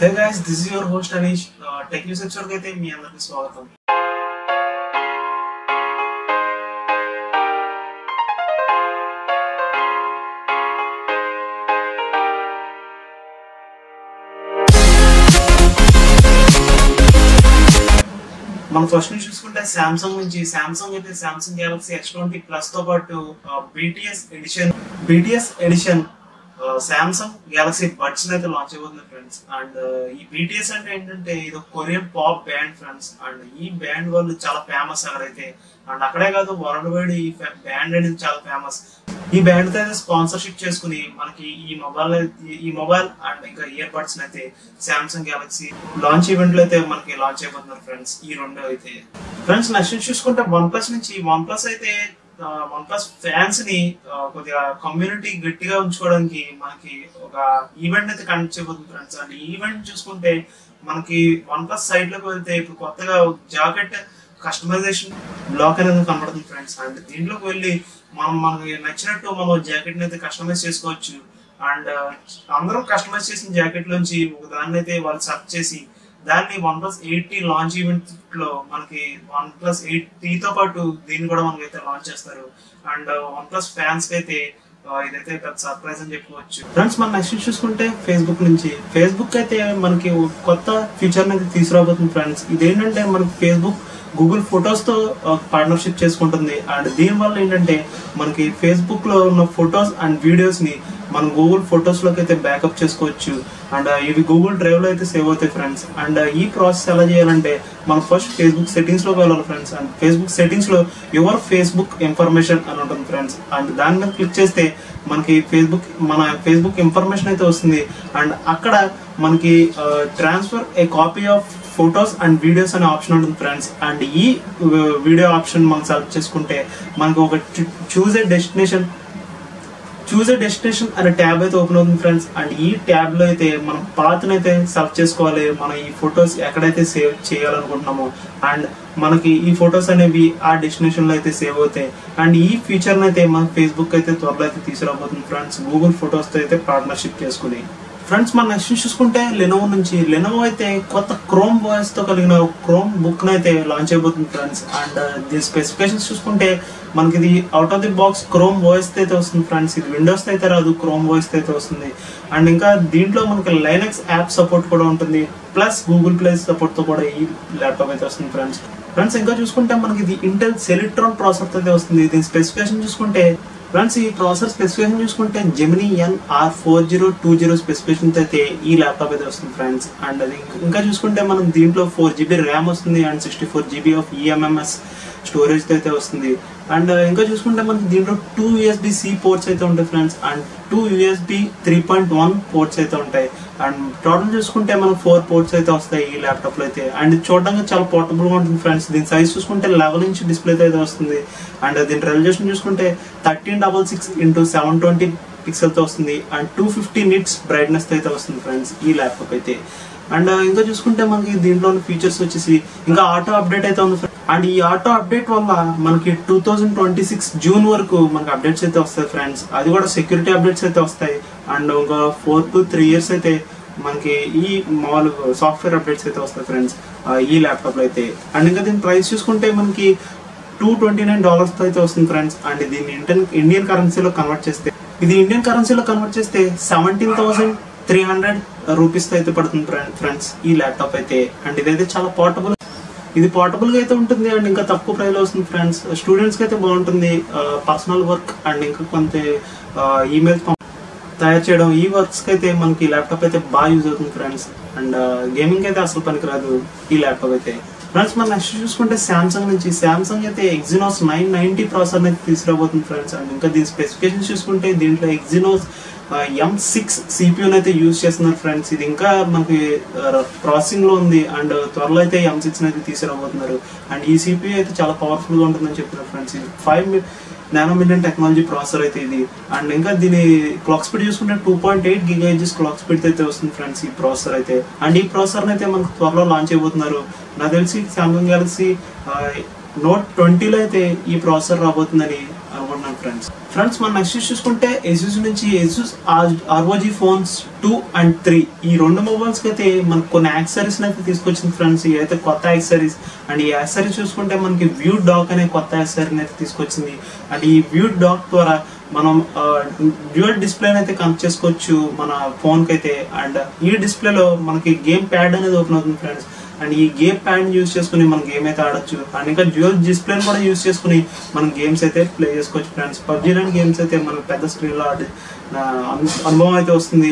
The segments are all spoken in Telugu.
Hey guys this is your host Anish tech news episode అయితే మీ అందరికి స్వాగతం. మనం ఫస్ట్ నుంచి చూసుకుంటే సామ్సంగ్ నుంచి సామ్సంగ్ అయితే సామ్సంగ్ గెలాక్సీ ఎస్ ట్వంటీ ప్లస్తో పాటు BTS edition BTS edition Samsung Galaxy Buds అయితే లాంచ్ అయిపోతుంది ఫ్రెండ్స్ అండ్ ఈ బీటీఎస్ అంటే ఏంటంటే ఇది Korean pop band friends and ఈ బ్యాండ్ వాళ్ళు చాలా ఫేమస్ అక్కడైతే. అండ్ అక్కడే కాదు వరల్డ్ వైడ్ ఈ బ్యాండ్ అనేది చాలా ఫేమస్ ఈ బ్యాండ్తో అయితే స్పాన్సర్షిప్ చేసుకుని మనకి ఈ మొబైల్ ఈ మొబైల్ అండ్ ఇంకా ఇయర్ బడ్స్ అయితే శాంసంగ్ గెలాక్సీ లాంచ్ ఈవెంట్లో అయితే మనకి లాంచ్ అయిపోతున్నారు ఫ్రెండ్స్ ఈ రెండు అయితే. ఫ్రెండ్స్ నెక్స్ట్ చూసుకుంటే వన్ ప్లస్ నుంచి. వన్ ప్లస్ అయితే వన్ ప్లస్ ఫ్యాన్స్ని కొద్దిగా కమ్యూనిటీ గట్టిగా ఉంచుకోవడానికి మనకి ఒక ఈవెంట్ అయితే కండక్ట్ చేయబోతుంది ఫ్రెండ్స్ అండ్ ఈవెంట్ చూసుకుంటే మనకి వన్ ప్లస్ సైడ్లోకి వెళ్తే ఇప్పుడు కొత్తగా జాకెట్ కస్టమైజేషన్ బ్లాక్ అనేది కనబడుతుంది ఫ్రెండ్స్ అండ్ దీంట్లోకి వెళ్ళి మనం మనకి నచ్చినట్టు మనం జాకెట్ అయితే కస్టమైజ్ చేసుకోవచ్చు. అండ్ అందరం కస్టమైజ్ చేసిన జాకెట్ నుంచి ఒక దాన్ని అయితే వాళ్ళు సెర్చ్ చేసి దాన్ని వన్ ప్లస్ ఎయిట్ లాంచ్ ఈవెంట్లో మనకి వన్ ప్లస్ ఎయిట్తో పాటు దీన్ని కూడా మనకైతే లాంచ్ చేస్తారు. అండ్ వన్ ప్లస్ ఫ్యాన్స్కి అయితే uh, ఇదైతే పెద్ద సర్ప్రైజ్ అని చెప్పుకోవచ్చు. ఫ్రెండ్స్ మనం నెక్స్ట్ చూసుకుంటే ఫేస్బుక్ నుంచి. ఫేస్బుక్ అయితే మనకి కొత్త ఫీచర్ అయితే తీసుకురాబోతుంది ఫ్రెండ్స్ ఇదేంటంటే మనకి ఫేస్బుక్ గూగుల్ ఫొటోస్తో uh, పార్ట్నర్షిప్ చేసుకుంటుంది. అండ్ దీని వల్ల ఏంటంటే మనకి ఫేస్బుక్లో ఉన్న ఫొటోస్ అండ్ వీడియోస్ని మనం గూగుల్ ఫొటోస్లోకి అయితే బ్యాకప్ చేసుకోవచ్చు. అండ్ uh, ఇవి గూగుల్ డ్రైవ్లో అయితే సేవ్ అవుతాయి ఫ్రెండ్స్ అండ్ uh, ఈ ప్రాసెస్ ఎలా చేయాలంటే మనం ఫస్ట్ ఫేస్బుక్ సెట్టింగ్స్లోకి వెళ్ళాలి ఫ్రెండ్స్ అండ్ ఫేస్బుక్ సెట్టింగ్స్లో యువర్ ఫేస్బుక్ ఇన్ఫర్మేషన్ అని ఉంటుంది ఫ్రెండ్స్ అండ్ దాని మీద క్లిక్ చేస్తే మనకి ఫేస్బుక్ మన ఫేస్బుక్ ఇన్ఫర్మేషన్ అయితే వస్తుంది. అండ్ అక్కడ మనకి transfer a copy of photos and videos అనే ఆప్షన్ ఉంటుంది ఫ్రెండ్స్ అండ్ ఈ uh, వీడియో ఆప్షన్ మనం సెలెక్ట్ చేసుకుంటే మనకు ఒక చూజ్ ఏ డెస్టినేషన్ చూసే డెస్టినేషన్ అనే ట్యాబ్ అయితే ఓపెన్ అవుతుంది ఫ్రెండ్స్ అండ్ ఈ ట్యాబ్లో అయితే మనం పాత్రను అయితే సెలెక్ట్ చేసుకోవాలి. మనం ఈ ఫొటోస్ ఎక్కడైతే సేవ్ చేయాలనుకుంటున్నామో. అండ్ మనకి ఈ ఫొటోస్ అనేవి ఆ డెస్టినేషన్లో అయితే సేవ్ అవుతాయి. అండ్ ఈ ఫీచర్ని అయితే మన ఫేస్బుక్ అయితే త్వరలో అయితే తీసుకురాబోతుంది ఫ్రెండ్స్ గూగుల్ ఫొటోస్తో అయితే పార్ట్నర్షిప్ చేసుకుని. ఫ్రెండ్స్ మనం నెక్స్ట్ చూసుకుంటే లెనోవో నుంచి. లెనోవో అయితే కొత్త క్రోమ్ వాయిస్తో కలిగిన క్రోమ్ బుక్ అయితే లాంచ్ అయిపోతుంది ఫ్రెండ్స్. అండ్ uh, దీని స్పెసిఫికేషన్స్ చూసుకుంటే మనకి ఇది out of the box Chrome voice అయితే వస్తుంది ఫ్రెండ్స్. ఇది విండోస్ అయితే రాదు క్రోమ్ వాయిస్ అయితే వస్తుంది. అండ్ ఇంకా దీంట్లో మనకి లైనక్స్ యాప్ సపోర్ట్ కూడా ఉంటుంది. ప్లస్ గూగుల్ ప్లే సపోర్ట్తో కూడా ఈ ల్యాప్టాప్ అయితే వస్తుంది ఫ్రెండ్స్. ఫ్రెండ్స్ ఇంకా చూసుకుంటే మనకి ఇది ఇంటెల్ సెలిట్రాన్ ప్రాసెసర్ అయితే వస్తుంది. దీని స్పెసిఫికేషన్ చూసుకుంటే ఫ్రెండ్స్ ఈ ప్రాసెసర్ స్పెసిఫికేషన్ చూసుకుంటే Gemini N R four zero two zero specification అయితే ఈ ల్యాప్టాప్ అయితే వస్తుంది ఫ్రెండ్స్. అండ్ అది ఇంకా చూసుకుంటే మనం దీంట్లో ఫోర్ జీబీ ర్యామ్ వస్తుంది and sixty four GB of eMMC storage అయితే వస్తుంది. అండ్ uh, ఇంకా చూసుకుంటే మనకి దీంట్లో టూ యూఎస్బి సి పోర్ట్స్ అయితే ఉంటాయి friends and two USB three point one ports అయితే ఉంటాయి. అండ్ టోటల్ చూసుకుంటే మనకు ఫోర్ పోర్ట్స్ అయితే వస్తాయి ఈ ల్యాప్టాప్లో అయితే. అండ్ చూడడానికి చాలా పోర్టబుల్గా ఉంటుంది ఫ్రెండ్స్ దీని సైజ్ చూసుకుంటే లెవెల్ ఇంచ్ డిస్ప్లే అయితే వస్తుంది. అండ్ దీని రెజల్యూషన్ చూసుకుంటే thirteen double six into seven twenty పిక్సెల్తో వస్తుంది. And two fifty nits brightness అయితే వస్తుంది ఫ్రెండ్స్ ఈ ల్యాప్టాప్ అయితే. అండ్ ఇంకా చూసుకుంటే మనకి దీంట్లో ఫీచర్స్ వచ్చేసి ఇంకా ఆటో అప్డేట్ అయితే ఉంది అండ్ ఈ ఆటో అప్డేట్ వల్ల మనకి two thousand twenty six June వరకు మనకి అప్డేట్స్ అయితే వస్తాయి ఫ్రెండ్స్ అది కూడా సెక్యూరిటీ అప్డేట్స్ అయితే వస్తాయి. అండ్ ఇంకా ఫోర్ టు త్రీ ఇయర్స్ అయితే మనకి ఈ మామూలు సాఫ్ట్వేర్ అప్డేట్స్ అయితే వస్తాయి ఫ్రెండ్స్ ఈ ల్యాప్టాప్లో అయితే. అండ్ ఇంకా దీని ప్రైస్ చూసుకుంటే మనకి టూ ట్వంటీ నైన్ డాలర్స్తో అయితే వస్తుంది ఫ్రెండ్స్ అండ్ దీన్ని ఇండియన్ ఇండియన్ కరెన్సీలో కన్వర్ట్ చేస్తే ఇది ఇండియన్ కరెన్సీలో కన్వర్ట్ చేస్తే సెవెంటీన్ థౌసండ్ త్రీ హండ్రెడ్ రూపీస్తో అయితే పడుతుంది ఫ్రెండ్స్ ఈ ల్యాప్టాప్ అయితే. అండ్ ఇదైతే చాలా పోర్టబుల్ ఇది పోర్టబుల్గా అయితే ఉంటుంది అండ్ ఇంకా తక్కువ ప్రైస్ వస్తుంది ఫ్రెండ్స్. స్టూడెంట్స్కి అయితే బాగుంటుంది పర్సనల్ వర్క్ అండ్ ఇంకా కొంత ఈమెయిల్స్ తయారు చేయడం ఈ వర్క్స్కి అయితే మనకి ల్యాప్టాప్ అయితే బాగా యూజ్ అవుతుంది ఫ్రెండ్స్. అండ్ గేమింగ్ అయితే అసలు పనికిరాదు ఈ ల్యాప్టాప్ అయితే. ఫ్రెండ్స్ మనం నెక్స్ట్ చూసుకుంటే సామ్సంగ్ నుంచి. సామ్సంగ్ అయితే ఎగ్జినోస్ నైన్ నైన్టీ ప్రాసెసర్ అయితే తీసుకురాబోతుంది ఫ్రెండ్స్. అండ్ ఇంకా దీని స్పెసిఫికేషన్ చూసుకుంటే దీంట్లో ఎగ్జినోస్ ఎం సిక్స్ సిపియూని అయితే యూజ్ చేస్తున్నారు ఫ్రెండ్స్ ఇది ఇంకా మనకి ప్రాసెసింగ్లో ఉంది. అండ్ త్వరలో అయితే ఎం సిక్స్ అయితే తీసుకురాబోతున్నారు. అండ్ ఈ సిపియూ అయితే చాలా పవర్ఫుల్గా ఉంటుందని చెప్తున్నారు ఫ్రెండ్స్ ఇది five nano million technology processor అయితే ఇది. అండ్ ఇంకా దీని క్లాక్ స్పీడ్ చూసుకుంటే టూ పాయింట్ ఎయిట్ గిగాజెస్ క్లాక్ స్పీడ్ అయితే వస్తుంది ఫ్రెండ్స్ ఈ ప్రాసెసర్ అయితే. అండ్ ఈ ప్రాసెసర్ అయితే మనకు త్వరలో లాంచ్ అయిపోతున్నారు. నాకు తెలిసి సామ్సంగ్ గెలాక్సీ నోట్ ట్వంటీలో అయితే ఈ ప్రాసెసర్ రాబోతుందని ఫ్రెండ్స్ ఫ్రెండ్స్ మనం నెక్స్ట్ చూసుకుంటే ఎసూస్ నుంచి Asus ROG phones two and three ఈ రెండు మొబైల్స్ అయితే మనకు కొన్ని యాక్సరీస్ అయితే తీసుకొచ్చింది ఫ్రెండ్స్ ఇవి అయితే కొత్త యాక్సరీస్ అండ్ ఈ యాక్సరీస్ చూసుకుంటే మనకి వ్యూ డాక్ అనే కొత్త యాక్సరీని అయితే తీసుకొచ్చింది. అండ్ ఈ వ్యూ డాక్ ద్వారా మనం డ్యూయల్ డిస్ప్లే అయితే కనెక్ట్ చేసుకోవచ్చు మన ఫోన్ కైతే. అయితే అండ్ ఈ డిస్ప్లేలో మనకి గేమ్ ప్యాడ్ అనేది ఓపెన్ అవుతుంది ఫ్రెండ్స్ అండ్ ఈ గేమ్ ప్యాన్ యూస్ చేసుకుని మనం గేమ్ అయితే ఆడొచ్చు. అండ్ ఇంకా డ్యూయల్ డిస్ప్లే కూడా యూస్ చేసుకుని మనం గేమ్స్ అయితే ప్లే చేసుకోవచ్చు ఫ్రెండ్స్ పబ్జీ లాంటి గేమ్స్ అయితే మనం పెద్ద స్క్రీన్లో ఆడి అనుభవం అయితే వస్తుంది.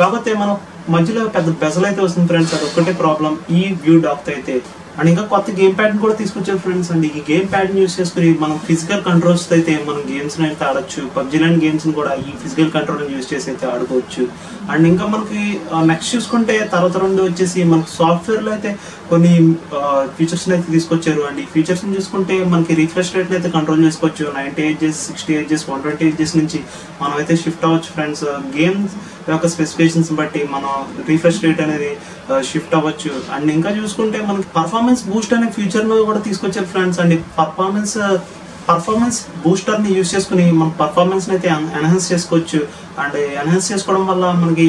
కాకపోతే మనం మధ్యలో పెద్ద బెజల్ అయితే వస్తుంది ఫ్రెండ్స్ అది ఒక్కటే ప్రాబ్లం ఈ వ్యూ డాక్ అయితే. అండ్ ఇంకా కొత్త గేమ్ ప్యాడ్ కూడా తీసుకొచ్చారు ఫ్రెండ్స్ అండి. ఈ గేమ్ ప్యాడ్ని యూస్ చేసుకుని మనం ఫిజికల్ కంట్రోల్స్ అయితే మనం గేమ్స్ అయితే ఆడొచ్చు. పబ్జీ లాంటి గేమ్స్ కూడా ఈ ఫిజికల్ కంట్రోల్ యూస్ చేసి అయితే ఆడుకోవచ్చు. అండ్ ఇంకా మనకి నెక్స్ట్ చూసుకుంటే తర్వాత రెండు వచ్చేసి మనకి సాఫ్ట్వేర్లో అయితే కొన్ని ఫీచర్స్ అయితే తీసుకొచ్చారు. అండి ఈ ఫీచర్స్ చూసుకుంటే మనకి రిఫ్రెష్ రేట్ అయితే కంట్రోల్ చేసుకోవచ్చు. Ninety eight sixty eight one twenty eight నుంచి మనం అయితే షిఫ్ట్ అవ్వచ్చు ఫ్రెండ్స్ గేమ్స్ యొక్క స్పెసిఫికేషన్స్ బట్టి మనం రీఫ్రెష్ రేట్ అనేది షిఫ్ట్ అవ్వచ్చు. అండ్ ఇంకా చూసుకుంటే మనకి పర్ఫార్మెన్స్ బూస్ట్ అనే ఫ్యూచర్లో కూడా తీసుకొచ్చారు ఫ్రెండ్స్ అండ్ పర్ఫార్మెన్స్ పర్ఫార్మెన్స్ బూస్టర్ని యూస్ చేసుకుని మన పర్ఫార్మెన్స్ అయితే ఎన్హాన్స్ చేసుకోవచ్చు. అండ్ ఎన్హాన్స్ చేసుకోవడం వల్ల మనకి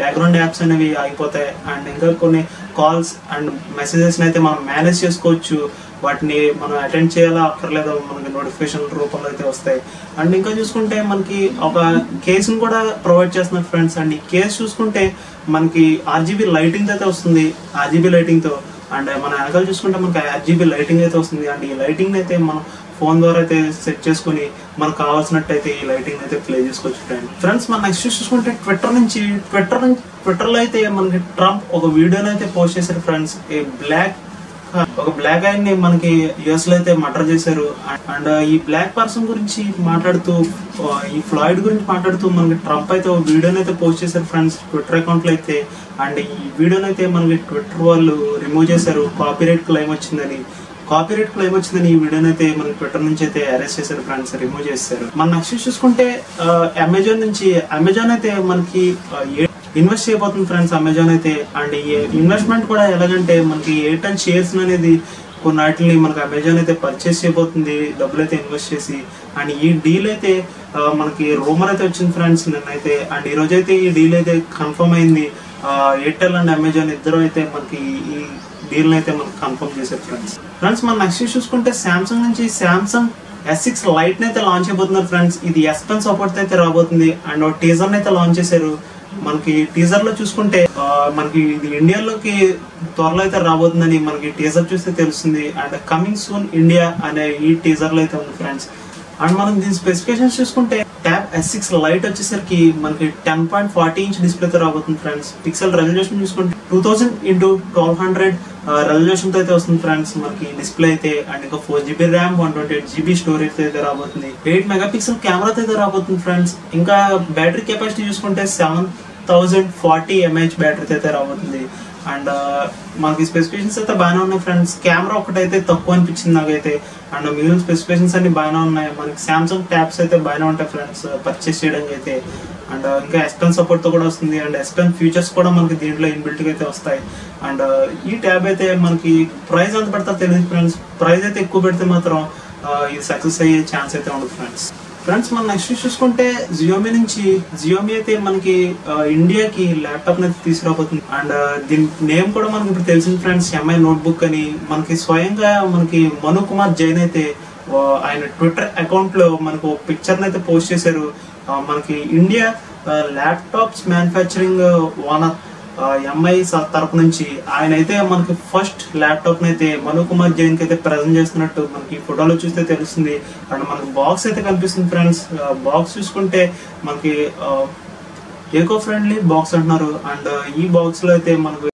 బ్యాక్గ్రౌండ్ యాప్స్ అనేవి ఆగిపోతాయి. అండ్ ఇంకా కొన్ని కాల్స్ అండ్ మెసేజెస్ అయితే మనం మేనేజ్ చేసుకోవచ్చు. వాటిని మనం అటెండ్ చేయాలా అక్కర్లేదో మనకి నోటిఫికేషన్ రూపంలో అయితే వస్తాయి. అండ్ ఇంకా చూసుకుంటే మనకి ఒక కేసును కూడా ప్రొవైడ్ చేస్తున్నారు ఫ్రెండ్స్. అండ్ ఈ కేసు చూసుకుంటే మనకి ఆర్జీబీ లైటింగ్ అయితే వస్తుంది. ఆర్జీబీ లైటింగ్తో. అండ్ మన వెనకాల చూసుకుంటే మనకి ఆర్జీబీ లైటింగ్ అయితే వస్తుంది. అండ్ ఈ లైటింగ్ అయితే మనం ఫోన్ ద్వారా అయితే సెట్ చేసుకుని మనకు కావాల్సినట్టు అయితే ఈ లైటింగ్ అయితే ప్లే చేసుకోవచ్చు ఫ్రెండ్ ఫ్రెండ్స్ మన నెక్స్ట్ చూసుకుంటే ట్విట్టర్ నుంచి ట్విట్టర్ నుంచి ట్విట్టర్లో అయితే మనకి ట్రంప్ ఒక వీడియోని అయితే పోస్ట్ చేశారు ఫ్రెండ్స్. ఏ బ్లాక్ ఒక బ్లాక్ ఆయన ని మనకి యుఎస్లో అయితే మర్డర్ చేశారు. అండ్ uh, ఈ బ్లాక్ పర్సన్ గురించి మాట్లాడుతూ uh, ఈ ఫ్లాయిడ్ గురించి మాట్లాడుతూ మనకి ట్రంప్ అయితే ఒక వీడియోని అయితే పోస్ట్ చేశారు ఫ్రెండ్స్ ట్విట్టర్ అకౌంట్లో అయితే. అండ్ ఈ వీడియోని అయితే మనకి ట్విట్టర్ వాళ్ళు రిమూవ్ చేశారు. కాపీరైట్ క్లెయిమ్ వచ్చిందని. కాపీరైట్ క్లెయిమ్ వచ్చిందని ఈ వీడియోని అయితే మనకి ట్విట్టర్ నుంచి అయితే అరెస్ట్ చేశారు ఫ్రెండ్స్ రిమూవ్ చేశారు. మన నెక్స్ట్ చూసుకుంటే uh, అమెజాన్ నుంచి అమెజాన్ అయితే మనకి ఏ- ఇన్వెస్ట్ చేయబోతుంది ఫ్రెండ్స్ అమెజాన్ అయితే. అండ్ ఈ ఇన్వెస్ట్మెంట్ కూడా ఎలాగంటే మనకి ఎయిర్టెల్ షేర్స్ అనేది కొన్ని వాటిని మనకి అమెజాన్ అయితే పర్చేస్ చేయబోతుంది డబ్బులు అయితే ఇన్వెస్ట్ చేసి. అండ్ ఈ డీల్ అయితే మనకి రూమర్ అయితే వచ్చింది ఫ్రెండ్స్ నిన్నైతే. అండ్ ఈ అయితే ఈ డీల్ అయితే కన్ఫర్మ్ అయింది. ఎయిర్టెల్ అండ్ అమెజాన్ ఇద్దరు అయితే మనకి ఈ డీల్ అయితే మనకి కన్ఫర్మ్ చేశారు ఫ్రెండ్స్. ఫ్రెండ్స్ మనం నెక్స్ట్ చూసుకుంటే సామ్సంగ్ నుంచి సామ్సంగ్ ఎస్ సిక్స్ లైట్ అయితే లాంచ్ అయిపోతున్నారు ఫ్రెండ్స్. ఇది ఎస్ పెన్ సపోర్ట్ అయితే రాబోతుంది. అండ్ టీజర్ అయితే లాంచ్ చేశారు. మనకి టీజర్లో చూసుకుంటే మనకి ఇది ఇండియాలోకి త్వరలో అయితే రాబోతుందని మనకి టీజర్ చూస్తే తెలుస్తుంది. అండ్ కమింగ్ సూన్ ఇండియా అనే ఈ టీజర్లో అయితే ఉంది ఫ్రెండ్స్ అండ్ మనం దీని స్పెసిఫికేషన్స్ చూసుకుంటే ట్యాబ్ ఎస్ సిక్స్ లైట్ వచ్చేసరికి మనకి టెన్ పాయింట్ ఫార్టీ ఇంచ్ డిస్ప్లేతో రాబోతుంది ఫ్రెండ్స్ పిక్సెల్ రెజల్యూషన్ చూసుకుంటే two thousand into twelve hundred రెజల్యూషన్తో అయితే వస్తుంది ఫ్రెండ్స్ మనకి డిస్ప్లే అయితే అండ్ ఇంకా four GB RAM one twenty eight GB storage అయితే రాబోతుంది. ఎయిట్ మెగా పిక్సెల్ కెమెరా అయితే రాబోతుంది ఫ్రెండ్స్ ఇంకా బ్యాటరీ కెపాసిటీ చూసుకుంటే seven thousand forty mAh battery అయితే రాబోతుంది. అండ్ మనకి స్పెసిఫికేషన్స్ అయితే బాగానే ఉన్నాయి ఫ్రెండ్స్ కెమెరా ఒకటైతే తక్కువ అనిపించింది నాకైతే. అండ్ మిగిలిన స్పెసిఫికేషన్స్ అన్ని బాగానే ఉన్నాయి. మనకి సామ్సంగ్ ట్యాబ్స్ అయితే బాగానే ఉంటాయి ఫ్రెండ్స్ పర్చేస్ చేయడానికి అయితే. అండ్ uh, ఇంకా ఎస్టర్న్ సపోర్ట్తో కూడా వస్తుంది. అండ్ ఎస్టర్న్ ఫీచర్స్ కూడా మనకి దీంట్లో ఇన్బిల్ట్గా అయితే వస్తాయి. అండ్ uh, ఈ ట్యాబ్ అయితే మనకి ప్రైస్ ఎంత పెడతారో తెలియదు ఫ్రెండ్స్ ప్రైస్ అయితే ఎక్కువ పెడితే మాత్రం uh, ఇది సక్సెస్ అయ్యే ఛాన్స్ అయితే ఉండదు ఫ్రెండ్స్ ఫ్రెండ్స్ మనం నెక్స్ట్ చూసుకుంటే జియోమీ నుంచి జియోమీ అయితే మనకి ఇండియాకి ల్యాప్టాప్ అయితే తీసుకురాబోతుంది. అండ్ దీని నేమ్ కూడా మనకి ఇప్పుడు తెలిసింది ఫ్రెండ్స్ ఎంఐ నోట్బుక్ అని. మనకి స్వయంగా మనకి మను కుమార్ జైన్ అయితే ఆయన ట్విట్టర్ అకౌంట్లో మనకు పిక్చర్ అయితే పోస్ట్ చేశారు. మనకి India laptops manufacturing owner MI తరపు నుంచి ఆయన అయితే మనకి ఫస్ట్ ల్యాప్టాప్ అయితే మను కుమార్ జైన్కి అయితే ప్రజెంట్ చేస్తున్నట్టు మనకి ఈ ఫోటోలో చూస్తే తెలుస్తుంది. అండ్ మనకి బాక్స్ అయితే కనిపిస్తుంది ఫ్రెండ్స్ బాక్స్ చూసుకుంటే మనకి ఏకో ఫ్రెండ్లీ బాక్స్ అంటున్నారు. అండ్ ఈ బాక్స్లో అయితే మనకు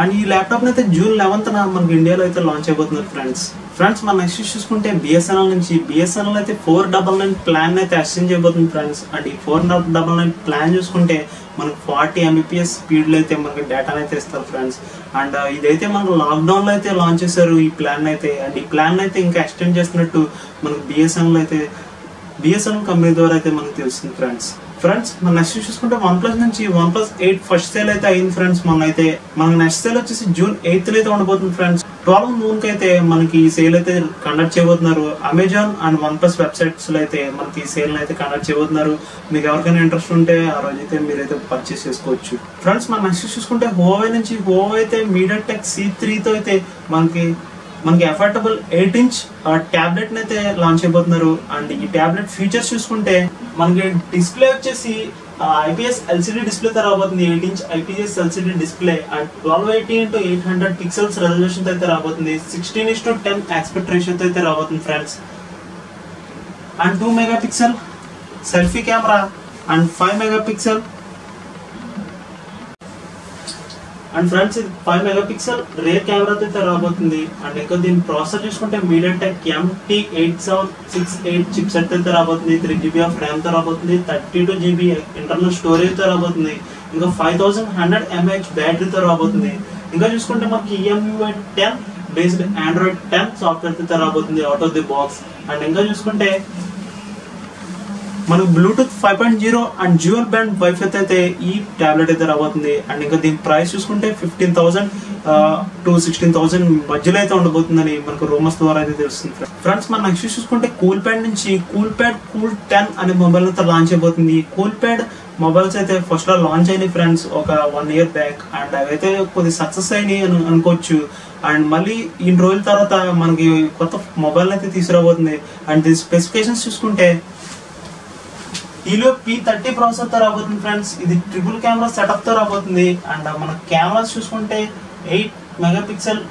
అండ్ ఈ ల్యాప్టాప్ అయితే జూన్ లెవెన్త్ మనకి ఇండియాలో అయితే లాంచ్ అయిపోతున్నారు ఫ్రెండ్స్ ఫ్రెండ్స్ మన నెక్స్ట్ చూసుకుంటే బిఎస్ఎన్ఎల్ నుంచి బిఎస్ఎన్ఎల్ అయితే ఫోర్ డబల్ నైన్ ప్లాన్ అయితే ఎక్స్చేంజ్ అయిపోతుంది ఫ్రెండ్స్ అండ్ ఈ ఫోర్ డబల్ నైన్ ప్లాన్ చూసుకుంటే మనకు ఫార్టీ ఎంబీపీఎస్ స్పీడ్లో అయితే మనకి డేటా అయితే ఇస్తారు ఫ్రెండ్స్ అండ్ uh, ఇదైతే మనకు లాక్డౌన్లో అయితే లాంచ్ చేశారు ఈ ప్లాన్ అయితే. అండ్ ఈ ప్లాన్ అయితే ఇంకా ఎక్స్టెండ్ చేస్తున్నట్టు మనకు బిఎస్ఎన్ఎల్ అయితే బిఎస్ఎన్ఎల్ కంపెనీ ద్వారా అయితే మనకు తెలుస్తుంది ఫ్రెండ్స్ ఫ్రెండ్స్ మన నెక్స్ట్ చూసుకుంటే వన్ ప్లస్ నుంచి OnePlus eight first sale అయితే అయింది ఫ్రెండ్స్. మొన్న అయితే మన నెక్స్ట్ సేల్ వచ్చేసి జూన్ ఎయిత్ అయితే ఉండబోతుంది ఫ్రెండ్స్. ట్వెల్వ్ నూన్కి అయితే మనకి ఈ సేల్ అయితే కండక్ట్ చేయబోతున్నారు. అమెజాన్ అండ్ వన్ ప్లస్ వెబ్సైట్స్లో అయితే మనకి ఈ సేల్ అయితే కండక్ట్ చేయబోతున్నారు. మీకు ఎవరికైనా ఇంట్రెస్ట్ ఉంటే ఆ రోజు అయితే మీరైతే పర్చేస్ చేసుకోవచ్చు. ఫ్రెండ్స్ మన నెక్స్ట్ చూసుకుంటే హోవై నుంచి హోవే అయితే మీడియా టెక్ సి తో అయితే మనకి మనకి అఫోర్డబుల్ ఎయిట్ ఇంచ్ ట్యాబ్లెట్ అయితే లాంచ్ అయిపోతున్నారు. అండ్ ఈ ట్యాబ్లెట్ ఫీచర్స్ చూసుకుంటే మనకి డిస్ప్లే వచ్చేసి ఐపీఎస్ ఎల్సిడి డిస్ప్లే రాబోతుంది eight inch IPS LCD display and twelve eighty into eight hundred pixels resolution అయితే రాబోతుంది. Sixteen is to ten aspect రేషియోతో అయితే రాబోతుంది friends and two megapixel selfie camera and five megapixel and friends ఇది ఫైవ్ మెగా పిక్సెల్ రేర్ కెమెరాతో అయితే రాబోతుంది. అండ్ ఇంకా దీని ప్రాసెసర్ చూసుకుంటే MediaTek MT eight seven six eight chipset అయితే రాబోతుంది. త్రీ జీబీ ఆఫ్ ర్యామ్తో రాబోతుంది. థర్టీ టూ జీబీ ఇంటర్నల్ స్టోరేజ్తో రాబోతుంది. ఇంకా ఫైవ్ థౌసండ్ హండ్రెడ్ ఎంఏహెచ్ బ్యాటరీతో రాబోతుంది. ఇంకా చూసుకుంటే మనకి EMUI ten based Android ten software అయితే రాబోతుంది. Out of the box and ఇంకా చూసుకుంటే మనకు Bluetooth five point zero and dual band వైఫైత్ అయితే ఈ టాబ్లెట్ అయితే రాబోతుంది. అండ్ ఇంకా దీని ప్రైస్ చూసుకుంటే fifteen thousand to sixteen thousand మధ్యలో అయితే ఉండబోతుందని మనకు రూమర్స్ ద్వారా అయితే తెలుస్తుంది ఫ్రెండ్స్ మన నెక్స్ట్ చూసుకుంటే కూల్ ప్యాడ్ నుంచి కూల్ ప్యాడ్ కూల్ టెన్ అనే మొబైల్ అయితే లాంచ్ అయిపోతుంది కూల్ ప్యాడ్ మొబైల్స్ అయితే ఫస్ట్లో లాంచ్ అయినాయి ఫ్రెండ్స్ ఒక వన్ ఇయర్ బ్యాక్ అండ్ అవైతే కొద్ది సక్సెస్ అయినాయి అని అనుకోవచ్చు. అండ్ మళ్ళీ ఇన్ని రోజుల తర్వాత మనకి కొత్త మొబైల్ అయితే తీసుకురాబోతుంది. అండ్ దీని స్పెసిఫికేషన్స్ చూసుకుంటే ఈలో పి థర్టీ ప్రాసెసర్తో రాబోతుంది ఫ్రెండ్స్ ఇది ట్రిపుల్ కెమెరా సెటప్తో రాబోతుంది. అండ్ మన కెమెరాస్ చూసుకుంటే ఎయిట్ మెగా పిక్సెల్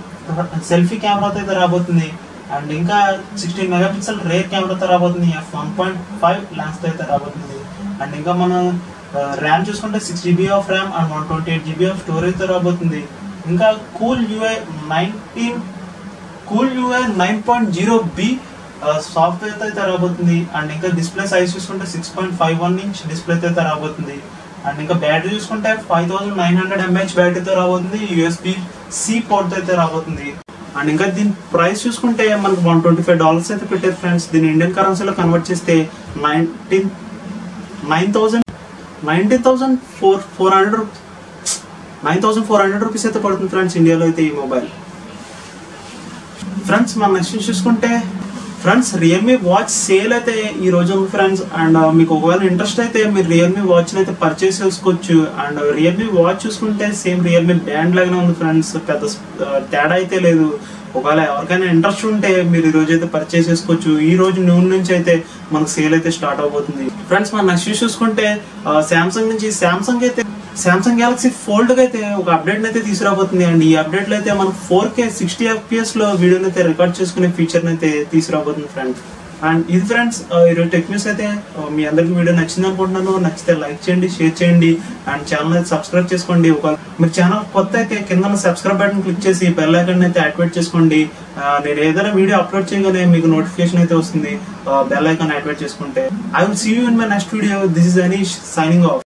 సెల్ఫీ కెమెరాతో అయితే రాబోతుంది. అండ్ ఇంకా సిక్స్టీన్ మెగా పిక్సెల్ రేర్ కెమెరాతో రాబోతుంది. ఎఫ్ వన్ పాయింట్ ఫైవ్ ల్యాన్స్తో అయితే రాబోతుంది. అండ్ ఇంకా మనం ర్యామ్ చూసుకుంటే six GB of RAM and one twenty eight GB of స్టోరేజ్తో రాబోతుంది. ఇంకా Cool UI nineteen Cool UI nine point zero B software అయితే రాబోతుంది. అండ్ ఇంకా డిస్ప్లే సైజ్ చూసుకుంటే six point five one inch display అయితే రాబోతుంది. అండ్ ఇంకా బ్యాటరీ చూసుకుంటే five thousand nine hundred mAh బ్యాటరీతో రాబోతుంది. యూఎస్బి సి పోర్ట్ అయితే రాబోతుంది. అండ్ ఇంకా దీని ప్రైస్ చూసుకుంటే మనకు వన్ ట్వంటీ ఫైవ్ డాలర్స్ అయితే పెట్టారు ఫ్రెండ్స్ దీని ఇండియన్ కరెన్సీలో కన్వర్ట్ చేస్తే nineteen nine thousand nineteen thousand four four hundred nine thousand four hundred rupees అయితే పడుతుంది ఫ్రెండ్స్ ఇండియాలో అయితే ఈ మొబైల్ ఫ్రెండ్స్ మనం నెక్స్ట్ చూసుకుంటే ఫ్రెండ్స్ రియల్మీ వాచ్ సేల్ అయితే ఈ రోజు ఉంది ఫ్రెండ్స్. అండ్ మీకు ఒకవేళ ఇంట్రెస్ట్ అయితే మీరు రియల్మీ వాచ్ అయితే పర్చేస్ చేసుకోవచ్చు. అండ్ రియల్మీ వాచ్ చూసుకుంటే సేమ్ రియల్మీ బ్యాండ్ లాగానే ఉంది ఫ్రెండ్స్. పెద్ద తేడా అయితే లేదు. ఒకవేళ ఎవరికైనా ఇంట్రెస్ట్ ఉంటే మీరు ఈ రోజు అయితే పర్చేస్ చేసుకోవచ్చు. ఈ రోజు నూనె నుంచి అయితే మనకు సేల్ అయితే స్టార్ట్ అవబోతుంది. ఫ్రెండ్స్ మన నెక్స్ట్ చూసుకుంటే సామ్సంగ్ నుంచి. సామ్సంగ్ అయితే సామ్సంగ్ గెలాక్సీ ఫోల్డ్ అయితే ఒక అప్డేట్ అయితే తీసుకురాబోతుంది అండ్. ఈ అప్డేట్ అయితే మనకు ఫోర్ కే సిక్స్టీ ఎఫ్పిఎస్లో వీడియోని అయితే రికార్డ్ చేసుకునే ఫీచర్ అయితే తీసుకురాబోతుంది ఫ్రెండ్స్ అండ్ ఇది ఫ్రెండ్స్ ఈరోజు టెక్ న్యూస్ అయితే మీ అందరికి వీడియో నచ్చింది అనుకుంటున్నాను. నచ్చితే లైక్ చేయండి షేర్ చేయండి. అండ్ ఛానల్ అయితే సబ్స్క్రైబ్ చేసుకోండి. ఒక మీరు ఛానల్ కొత్త అయితే కింద సబ్స్క్రైబ్ బటన్ క్లిక్ చేసి బెల్ ఐకన్ అయితే యాక్టివేట్ చేసుకోండి. నేను ఏదైనా వీడియో అప్లోడ్ చేయగానే మీకు నోటిఫికేషన్ అయితే వస్తుంది. బెల్ ఐకాన్ యాక్టివేట్ చేసుకుంటే. I will see you in my next video this is Anish signing off